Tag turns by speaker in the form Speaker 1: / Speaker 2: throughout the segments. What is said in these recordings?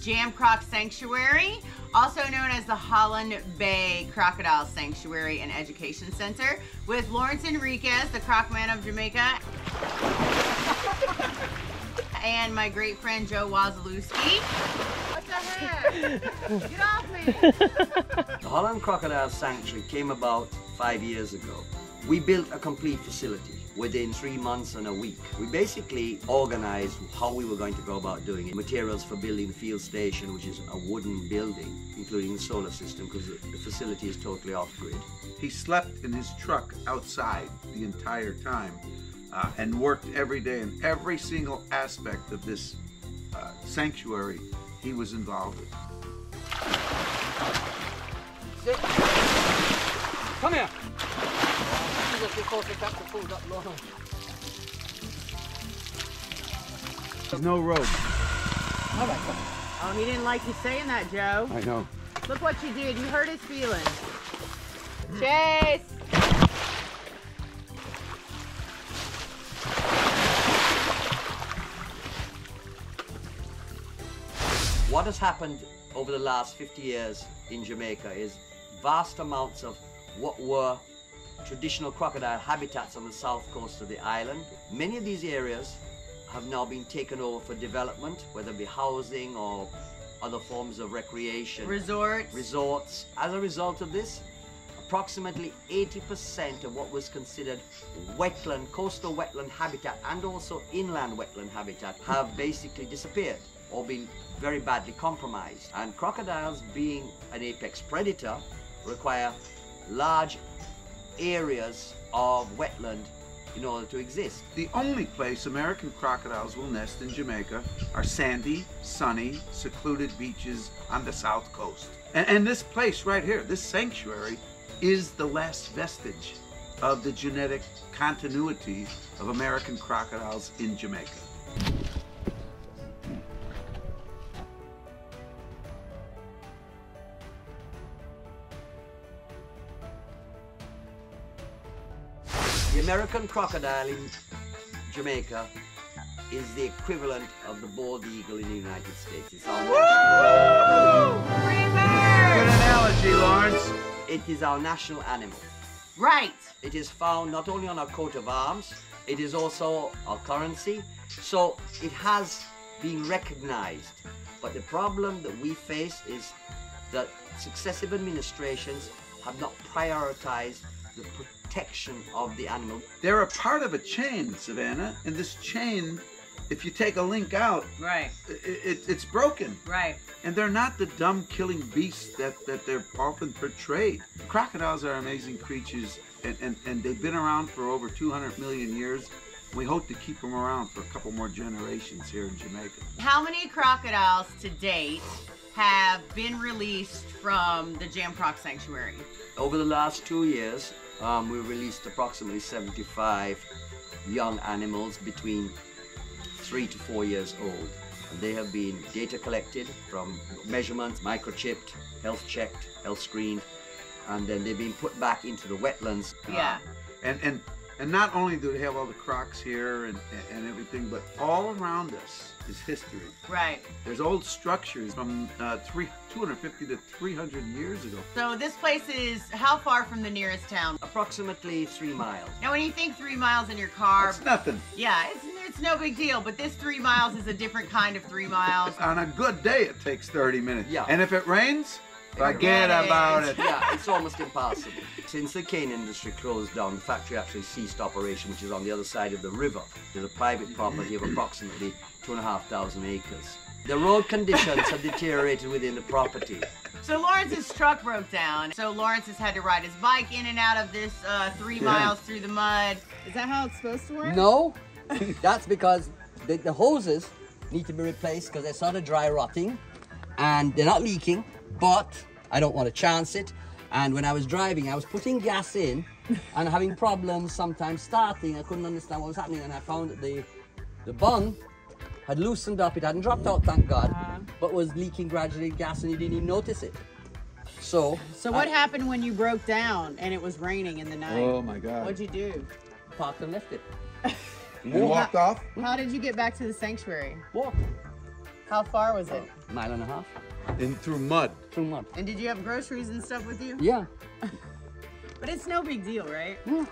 Speaker 1: Jam Croc Sanctuary, also known as the Holland Bay Crocodile Sanctuary and Education Center, with Lawrence Henriques, the Croc Man of Jamaica, and my great friend Joe Wasilewski. What the heck? Get off me!
Speaker 2: The Holland Crocodile Sanctuary came about five years ago. We built a complete facility within three months and a week. We basically organized how we were going to go about doing it. Materials for building the field station, which is a wooden building, including the solar system, because the facility is totally off-grid.
Speaker 3: He slept in his truck outside the entire time uh, and worked every day in every single aspect of this uh, sanctuary he was involved with.
Speaker 2: Sit. Come here. Jesus, before they cut the food up low.
Speaker 3: There's no road.
Speaker 1: Oh, he didn't like you saying that, Joe.
Speaker 3: I know.
Speaker 1: Look what you did. You hurt his feelings. Chase!
Speaker 2: What has happened over the last 50 years in Jamaica is vast amounts of what were traditional crocodile habitats on the south coast of the island. Many of these areas have now been taken over for development, whether it be housing or other forms of recreation.
Speaker 1: Resorts.
Speaker 2: resorts. As a result of this, approximately 80% of what was considered wetland, coastal wetland habitat and also inland wetland habitat have basically disappeared or been very badly compromised. And crocodiles being an apex predator require large areas of wetland in order to exist.
Speaker 3: The only place American crocodiles will nest in Jamaica are sandy, sunny, secluded beaches on the south coast. And, and this place right here, this sanctuary, is the last vestige of the genetic continuity of American crocodiles in Jamaica.
Speaker 2: American crocodile in Jamaica is the equivalent of the bald eagle in the United States. It's our,
Speaker 3: Good analogy, Lawrence.
Speaker 2: it is our national animal.
Speaker 1: Right.
Speaker 2: It is found not only on our coat of arms, it is also our currency. So it has been recognized. But the problem that we face is that successive administrations have not prioritized the protection of the animal.
Speaker 3: They're a part of a chain, Savannah, and this chain, if you take a link out,
Speaker 1: Right.
Speaker 3: i it, it's broken.
Speaker 1: Right.
Speaker 3: And they're not the dumb killing beasts that, that they're often portrayed. Crocodiles are amazing creatures and, and, and they've been around for over 200 million years. We hope to keep them around for a couple more generations here in Jamaica.
Speaker 1: How many crocodiles to date have been released from the Jam Croc Sanctuary?
Speaker 2: Over the last two years, um, we released approximately 75 young animals between three to four years old. And they have been data collected from measurements, microchipped, health checked, health screened, and then they've been put back into the wetlands.
Speaker 1: Yeah.
Speaker 3: And and and not only do they have all the crocs here and, and everything, but all around us is history.
Speaker 1: Right.
Speaker 3: There's old structures from uh, three, 250 to 300 years ago.
Speaker 1: So this place is how far from the nearest town?
Speaker 2: Approximately three miles.
Speaker 1: Now, when you think three miles in your car,
Speaker 3: It's nothing.
Speaker 1: yeah, it's, it's no big deal. But this three miles is a different kind of three miles.
Speaker 3: On a good day, it takes 30 minutes.
Speaker 2: Yeah.
Speaker 3: And if it rains, forget
Speaker 1: Forget
Speaker 3: about it.
Speaker 2: yeah, it's almost impossible. Since the cane industry closed down, the factory actually ceased operation, which is on the other side of the river. There's a private property of approximately two and a half thousand acres. The road conditions have deteriorated within the property.
Speaker 1: So Lawrence's truck broke down. So Lawrence has had to ride his bike in and out of this uh, three
Speaker 3: Yeah.
Speaker 1: miles through the mud. Is that how it's supposed to work?
Speaker 2: No, that's because the, the hoses need to be replaced because they're sort of dry rotting and they're not leaking, but I don't want to chance it. And when I was driving, I was putting gas in and having problems sometimes starting. I couldn't understand what was happening, and I found that the the bung had loosened up. It hadn't dropped out, thank God, uh-huh. but was leaking gradually gas, and you didn't even notice it. So,
Speaker 1: So what happened when you broke down and it was raining in the night?
Speaker 3: Oh my God.
Speaker 1: What'd you do?
Speaker 2: I parked and left it.
Speaker 3: You walked off?
Speaker 1: How did you get back to the sanctuary?
Speaker 2: Walk.
Speaker 1: How far was it?
Speaker 2: Mile and a half.
Speaker 3: In through mud.
Speaker 2: Through mud.
Speaker 1: And did you have groceries and stuff with you?
Speaker 2: Yeah.
Speaker 1: But it's no big deal, right?
Speaker 2: Yeah.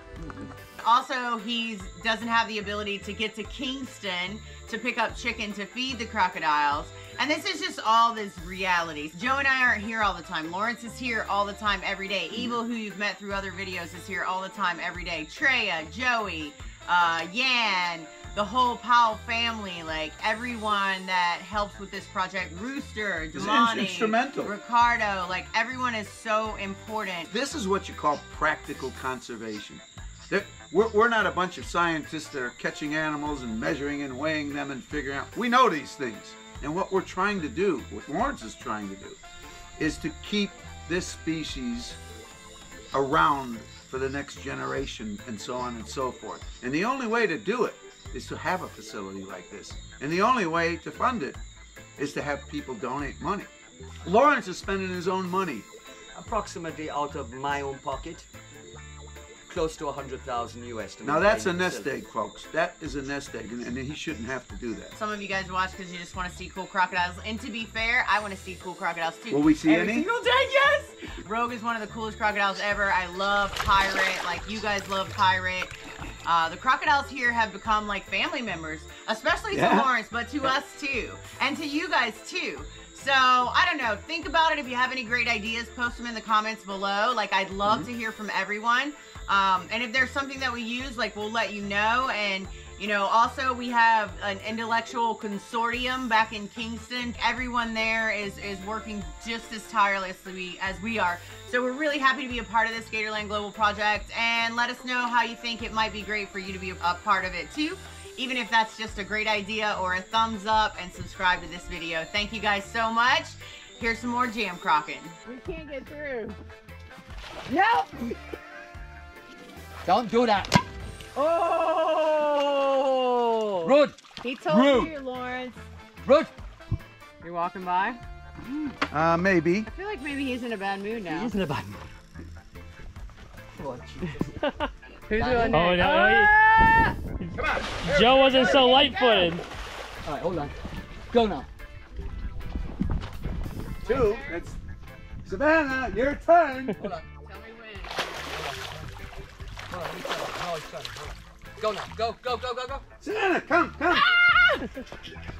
Speaker 1: Also, he doesn't have the ability to get to Kingston to pick up chicken to feed the crocodiles. And this is just all this reality. Joe and I aren't here all the time. Lawrence is here all the time, every day. Evil, who you've met through other videos, is here all the time, every day. Treya, Joey, uh, Yan, the whole Powell family, like everyone that helps with this project. Rooster, Damani,
Speaker 3: instrumental.
Speaker 1: Ricardo, like everyone is so important.
Speaker 3: This is what you call practical conservation. We're, we're not a bunch of scientists that are catching animals and measuring and weighing them and figuring out. We know these things. And what we're trying to do, what Lawrence is trying to do, is to keep this species around for the next generation and so on and so forth. And the only way to do it is to have a facility like this. And the only way to fund it is to have people donate money. Lawrence is spending his own money
Speaker 2: Approximately out of my own pocket, close to a hundred thousand US. To
Speaker 3: Now that's a nest
Speaker 2: facility.
Speaker 3: egg, folks. That is a nest egg, and, and he shouldn't have to do that.
Speaker 1: Some of you guys watch because you just want to see cool crocodiles. And to be fair, I want to see cool crocodiles too.
Speaker 3: Will we see
Speaker 1: Every
Speaker 3: any?
Speaker 1: single day, yes! Rogue is one of the coolest crocodiles ever. I love Pirate, like you guys love Pirate. Uh, the crocodiles here have become like family members, especially
Speaker 3: Yeah.
Speaker 1: to Lawrence, but to us too. And to you guys too. So, I don't know. Think about it. If you have any great ideas, post them in the comments below. Like, I'd love
Speaker 3: Mm-hmm.
Speaker 1: to hear from everyone. Um, and if there's something that we use, like, we'll let you know. And, you know, also we have an intellectual consortium back in Kingston. Everyone there is, is working just as tirelessly as we are. So we're really happy to be a part of this Gatorland Global project. And let us know how you think it might be great for you to be a part of it too even if that's just a great idea or a thumbs up and subscribe to this video. Thank you guys so much. Here's some more jam crocking. We can't get through. No!
Speaker 2: Don't do that.
Speaker 1: Oh!
Speaker 2: Rude.
Speaker 1: He told
Speaker 2: Rude.
Speaker 1: you, Lawrence.
Speaker 2: Rude.
Speaker 1: You're walking by?
Speaker 3: Uh, maybe.
Speaker 1: I feel like maybe he's in a bad mood now.
Speaker 2: Isn't it bad? Oh, Jesus.
Speaker 1: Who's
Speaker 2: doing
Speaker 4: Oh, no, no,
Speaker 1: Ah!
Speaker 4: Joe wasn't so light-footed.
Speaker 2: All right, hold on. Go now.
Speaker 3: Two. That's Savannah. Your turn.
Speaker 2: Hold on.
Speaker 1: Tell me when.
Speaker 2: Hold on. he's coming. No, he's coming. Hold on. Go now. Go, go, go, go, go.
Speaker 3: Savannah, come, come. Ah!